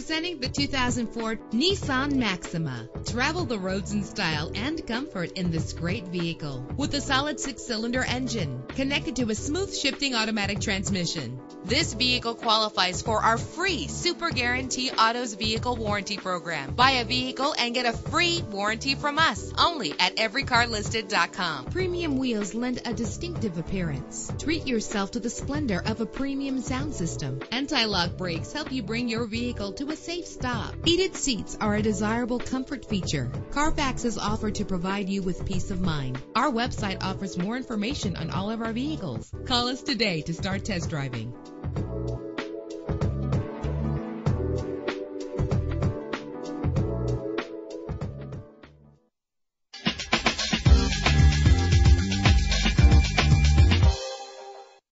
Presenting the 2004 Nissan Maxima. Travel the roads in style and comfort in this great vehicle. With a solid six-cylinder engine connected to a smooth shifting automatic transmission. This vehicle qualifies for our free Super Guarantee Autos Vehicle Warranty Program. Buy a vehicle and get a free warranty from us only at everycarlisted.com. Premium wheels lend a distinctive appearance. Treat yourself to the splendor of a premium sound system. Anti-lock brakes help you bring your vehicle a safe stop. Heated seats are a desirable comfort feature. Carfax is offered to provide you with peace of mind. Our website offers more information on all of our vehicles. Call us today to start test driving.